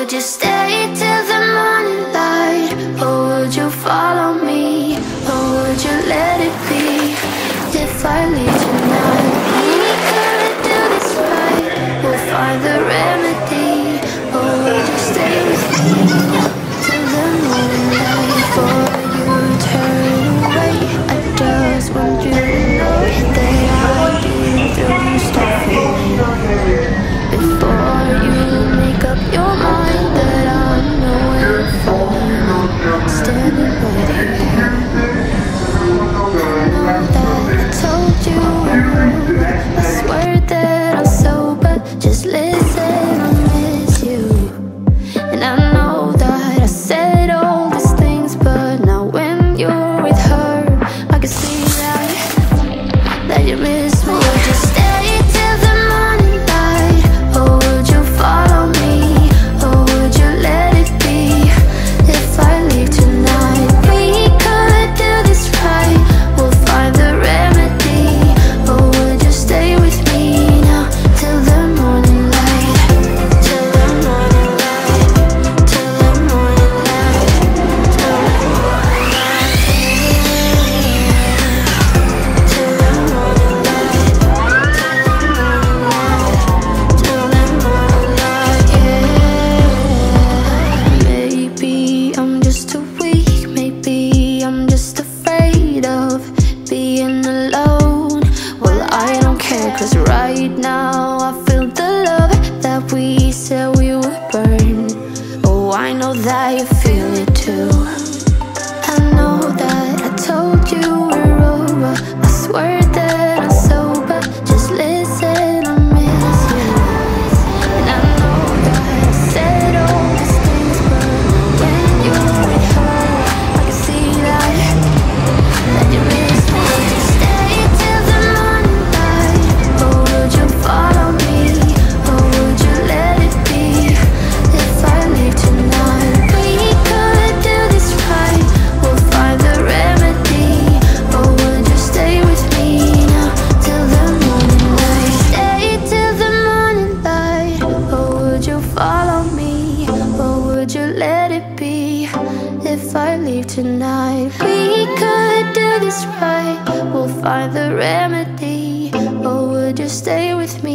Would you stay till the morning light? Or would you follow me? Or would you let it be? If I leave tonight, we could do this right. We'll find the remedy. miss Cause right now I feel the love that we said we would burn. Oh, I know that you feel it too. I know that I told you we're over. I swear that let it be if I leave tonight? We could do this right, we'll find the remedy. Or would you stay with me?